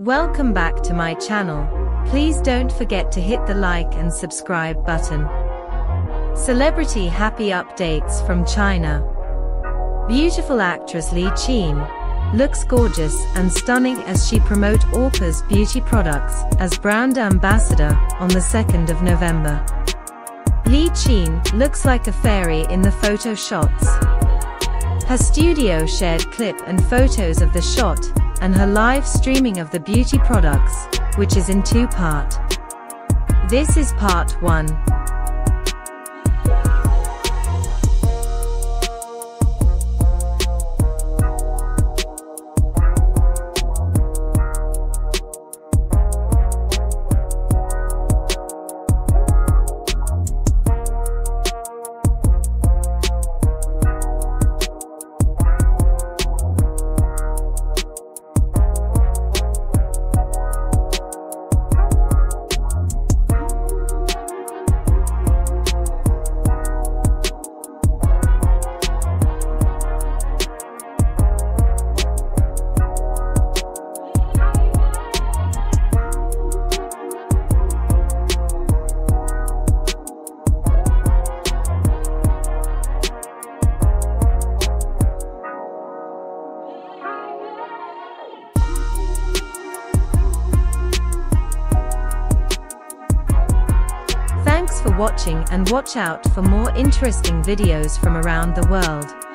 Welcome back to my channel. Please don't forget to hit the like and subscribe button. Celebrity happy updates from China. Beautiful actress Li Qin looks gorgeous and stunning as she promote Aupres beauty products as brand ambassador on the 2nd of November. Li Qin looks like a fairy in the photo shots. Her studio shared clip and photos of the shot and her live streaming of the beauty products, which is in two part. This is part 1. Watching and watch out for more interesting videos from around the world.